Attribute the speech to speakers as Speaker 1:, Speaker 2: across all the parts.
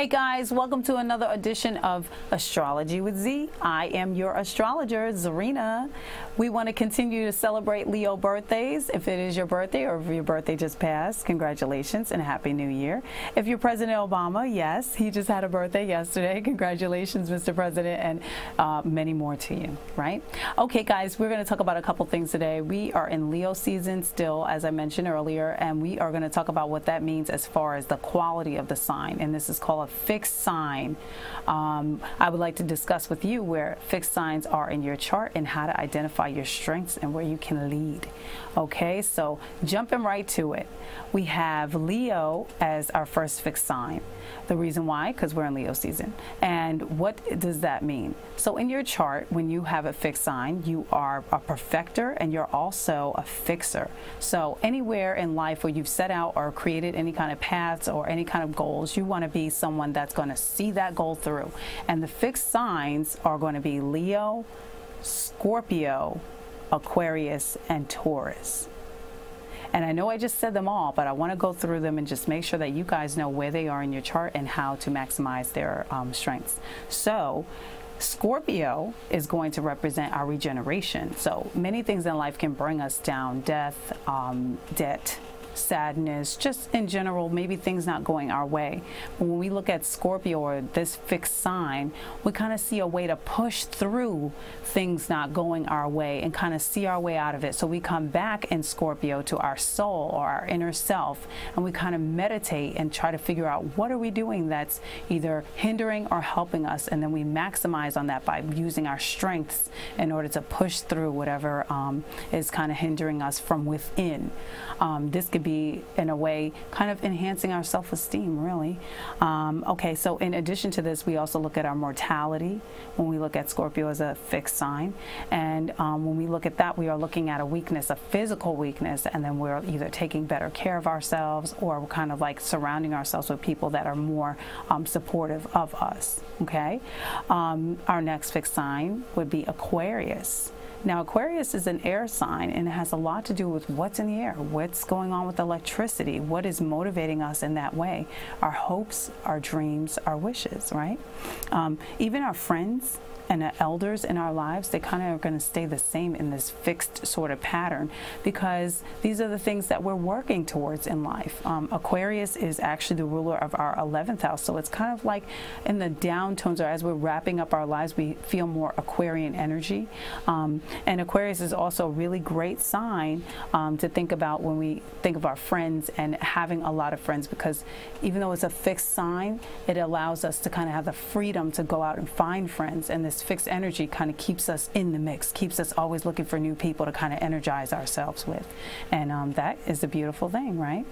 Speaker 1: Hey guys, welcome to another edition of Astrology with Zee. I am your astrologer, Zarina. We want to continue to celebrate Leo birthdays. If it is your birthday or if your birthday just passed, congratulations and Happy New Year. If you're President Obama, yes, he just had a birthday yesterday. Congratulations, Mr. President, and uh, many more to you, right? Okay, guys, we're going to talk about a couple things today. We are in Leo season still, as I mentioned earlier, and we are going to talk about what that means as far as the quality of the sign. And this is called fixed sign. Um, I would like to discuss with you where fixed signs are in your chart and how to identify your strengths and where you can lead. Okay, so jumping right to it, we have Leo as our first fixed sign. The reason why, because we're in Leo season. And what does that mean? So in your chart, when you have a fixed sign, you are a perfecter and you're also a fixer. So anywhere in life where you've set out or created any kind of paths or any kind of goals, you want to be someone that's going to see that goal through. And the fixed signs are going to be Leo, Scorpio, Aquarius, and Taurus. And I know I just said them all, but I want to go through them and just make sure that you guys know where they are in your chart and how to maximize their um, strengths. So, Scorpio is going to represent our regeneration. So, many things in life can bring us down death, um, debt, sadness, just in general, maybe things not going our way. When we look at Scorpio or this fixed sign, we kind of see a way to push through things not going our way and kind of see our way out of it. So we come back in Scorpio to our soul or our inner self and we kind of meditate and try to figure out what are we doing that's either hindering or helping us. And then we maximize on that by using our strengths in order to push through whatever um, is kind of hindering us from within. Um, this could be, in a way, kind of enhancing our self esteem, really. Um, okay, so in addition to this, we also look at our mortality when we look at Scorpio as a fixed sign. And um, when we look at that, we are looking at a weakness, a physical weakness, and then we're either taking better care of ourselves or kind of like surrounding ourselves with people that are more um, supportive of us. Okay, um, our next fixed sign would be Aquarius. Now, Aquarius is an air sign and it has a lot to do with what's in the air, what's going on with electricity, what is motivating us in that way. Our hopes, our dreams, our wishes, right? Um, even our friends, and elders in our lives, they kind of are going to stay the same in this fixed sort of pattern because these are the things that we're working towards in life. Um, Aquarius is actually the ruler of our 11th house, so it's kind of like in the downtones or as we're wrapping up our lives, we feel more Aquarian energy. Um, and Aquarius is also a really great sign um, to think about when we think of our friends and having a lot of friends because even though it's a fixed sign, it allows us to kind of have the freedom to go out and find friends and this fixed energy kind of keeps us in the mix, keeps us always looking for new people to kind of energize ourselves with. And um, that is a beautiful thing, right?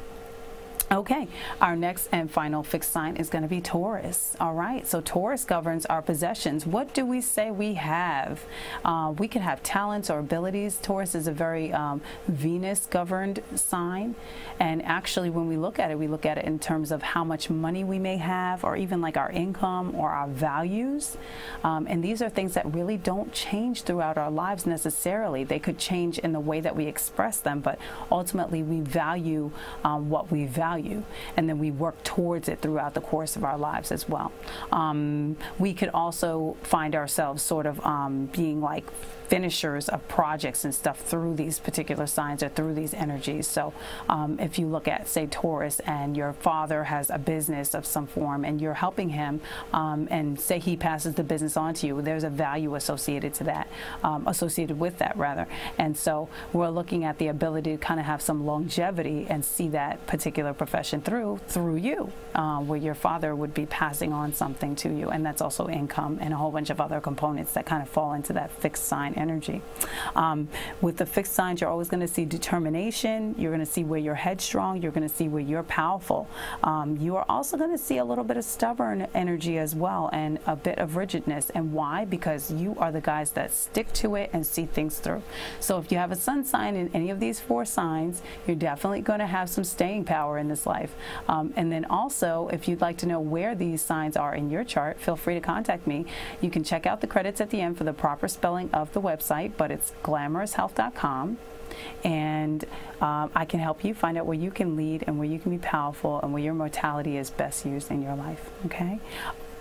Speaker 1: Okay, our next and final fixed sign is going to be Taurus. All right, so Taurus governs our possessions. What do we say we have? Uh, we could have talents or abilities. Taurus is a very um, Venus governed sign. And actually, when we look at it, we look at it in terms of how much money we may have, or even like our income or our values. Um, and these are things that really don't change throughout our lives necessarily. They could change in the way that we express them, but ultimately, we value um, what we value value, and then we work towards it throughout the course of our lives as well. Um, we could also find ourselves sort of um, being like finishers of projects and stuff through these particular signs or through these energies. So um, if you look at, say, Taurus and your father has a business of some form and you're helping him um, and say he passes the business on to you, there's a value associated to that, um, associated with that rather. And so we're looking at the ability to kind of have some longevity and see that particular profession through, through you, uh, where your father would be passing on something to you. And that's also income and a whole bunch of other components that kind of fall into that fixed sign energy. Um, with the fixed signs, you're always going to see determination. You're going to see where you're headstrong. You're going to see where you're powerful. Um, you are also going to see a little bit of stubborn energy as well and a bit of rigidness. And why? Because you are the guys that stick to it and see things through. So if you have a sun sign in any of these four signs, you're definitely going to have some staying power in the this life. Um, and then also, if you'd like to know where these signs are in your chart, feel free to contact me. You can check out the credits at the end for the proper spelling of the website, but it's glamoroushealth.com and um, I can help you find out where you can lead and where you can be powerful and where your mortality is best used in your life. Okay.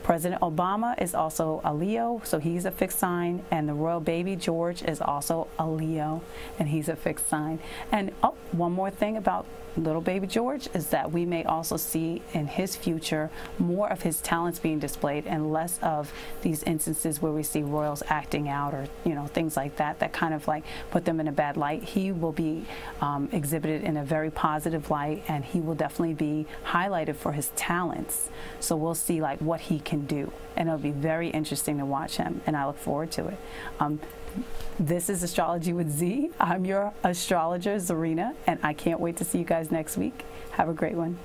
Speaker 1: President Obama is also a Leo, so he's a fixed sign, and the royal baby George is also a Leo, and he's a fixed sign. And oh, one more thing about little baby George is that we may also see in his future more of his talents being displayed and less of these instances where we see royals acting out or you know things like that that kind of like put them in a bad light. He will be um, exhibited in a very positive light and he will definitely be highlighted for his talents. So we'll see like what he can do and it'll be very interesting to watch him and I look forward to it. Um, this is Astrology with Zee. I'm your astrologer, Zarina, and I can't wait to see you guys next week. Have a great one.